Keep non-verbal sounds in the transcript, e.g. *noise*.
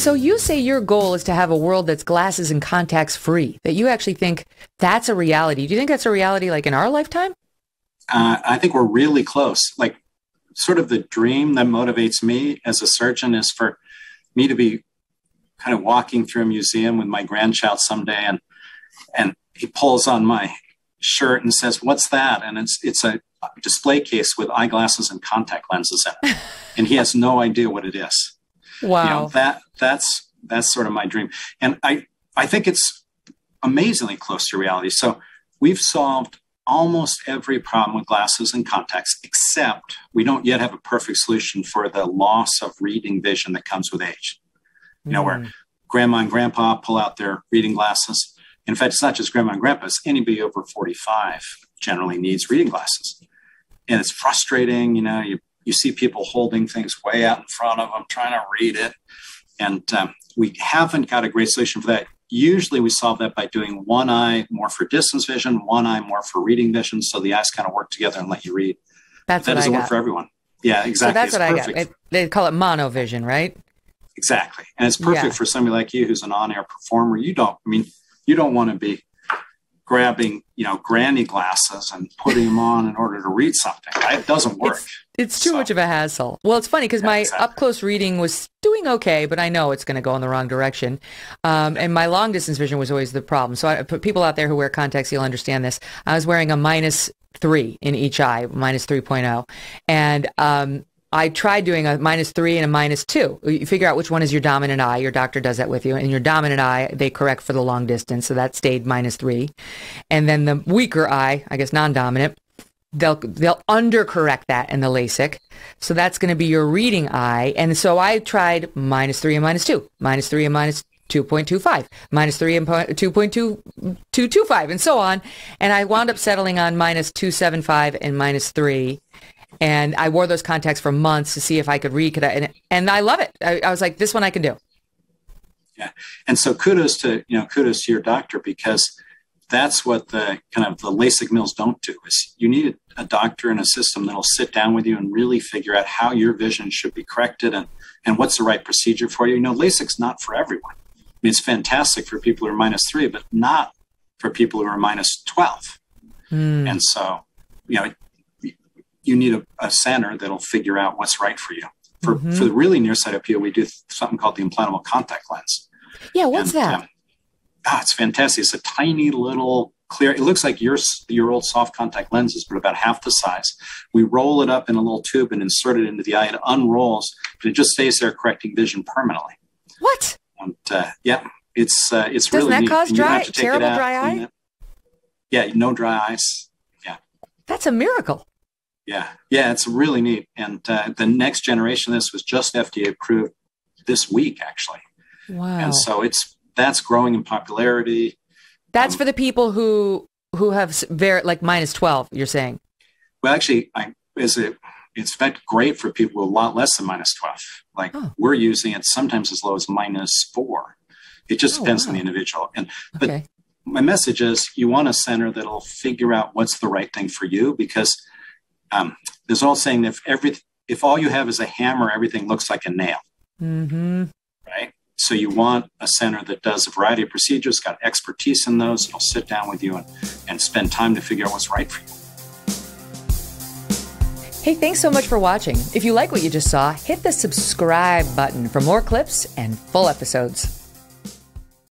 So you say your goal is to have a world that's glasses and contacts free, that you actually think that's a reality. Do you think that's a reality like in our lifetime? Uh, I think we're really close. Like, sort of the dream that motivates me as a surgeon is for me to be kind of walking through a museum with my grandchild someday and and he pulls on my shirt and says, "What's that?" And it's it's a display case with eyeglasses and contact lenses in it, *laughs* and he has no idea what it is. Wow, you know, that that's that's sort of my dream, and I I think it's amazingly close to reality. So we've solved almost every problem with glasses and contacts, except we don't yet have a perfect solution for the loss of reading vision that comes with age. You know, mm. where grandma and grandpa pull out their reading glasses in fact, it's not just grandma and grandpa, it's anybody over 45 generally needs reading glasses. And it's frustrating, you know, you, you see people holding things way out in front of them, trying to read it. And um, we haven't got a great solution for that. Usually we solve that by doing one eye more for distance vision, one eye more for reading vision. So the eyes kind of work together and let you read. That's that what doesn't I got. work for everyone. Yeah, exactly. So that's it's what perfect. I got. It, they call it monovision, right? Exactly. And it's perfect Yeah. for somebody like you who's an on air performer. You don't, I mean, you don't want to be grabbing, you know, granny glasses and putting them on in order to read something. It doesn't work. It's too So- much of a hassle. Well, it's funny because Yeah, my exactly. up close reading was doing okay, but I know it's going to go in the wrong direction. Um, and my long distance vision was always the problem. So I, people out there who wear contacts, you'll understand this. I was wearing a minus three in each eye, minus 3.0. And um, I tried doing a minus three and a minus two. You figure out which one is your dominant eye. Your doctor does that with you. And your dominant eye, they correct for the long distance. So that stayed minus three. And then the weaker eye, I guess non-dominant, they'll they'll undercorrect that in the LASIK. So that's going to be your reading eye. And so I tried minus three and minus two, minus three and minus 2.25, minus three and po- 2.225, and so on. And I wound up settling on minus 275 and minus three. And I wore those contacts for months to see if I could read. Could I, and, and I love it. I, I was like, this one I can do. Yeah. And so kudos to, you know, kudos to your doctor because that's what the kind of the LASIK mills don't do is you need a doctor and a system that'll sit down with you and really figure out how your vision should be corrected and, and what's the right procedure for you. You know, LASIK's not for everyone. I mean, it's fantastic for people who are minus three, but not for people who are minus 12. Hmm. And so, you know, you need a, a center that'll figure out what's right for you. For, Mhm. for the really nearsighted people, we do something called the implantable contact lens. Yeah, what's And, that? um, ah, it's fantastic. It's a tiny little clear. It looks like your your old soft contact lenses, but about half the size. We roll it up in a little tube and insert it into the eye. It unrolls, but it just stays there, correcting vision permanently. what? And uh, yeah, it's uh, it's Doesn't really that neat. cause And you don't dry- have to take it terrible dry eye? it. Yeah, no dry eyes. Yeah, that's a miracle. Yeah, yeah, it's really neat. And uh, the next generation of this was just FDA approved this week, actually. Wow. And so it's that's growing in popularity. That's um, for the people who who have very like minus 12, you're saying. Well, actually, I is it it's in fact great for people with a lot less than minus twelve. Like Oh. we're using it sometimes as low as minus four. It just Oh, depends on the individual. And but Okay. my message is you want a center that'll figure out what's the right thing for you because um, there's all saying if every if all you have is a hammer, everything looks like a nail, Mm-hmm. right? So you want a center that does a variety of procedures, got expertise in those, it'll sit down with you and, and spend time to figure out what's right for you. Hey, thanks so much for watching. If you like what you just saw, hit the subscribe button for more clips and full episodes.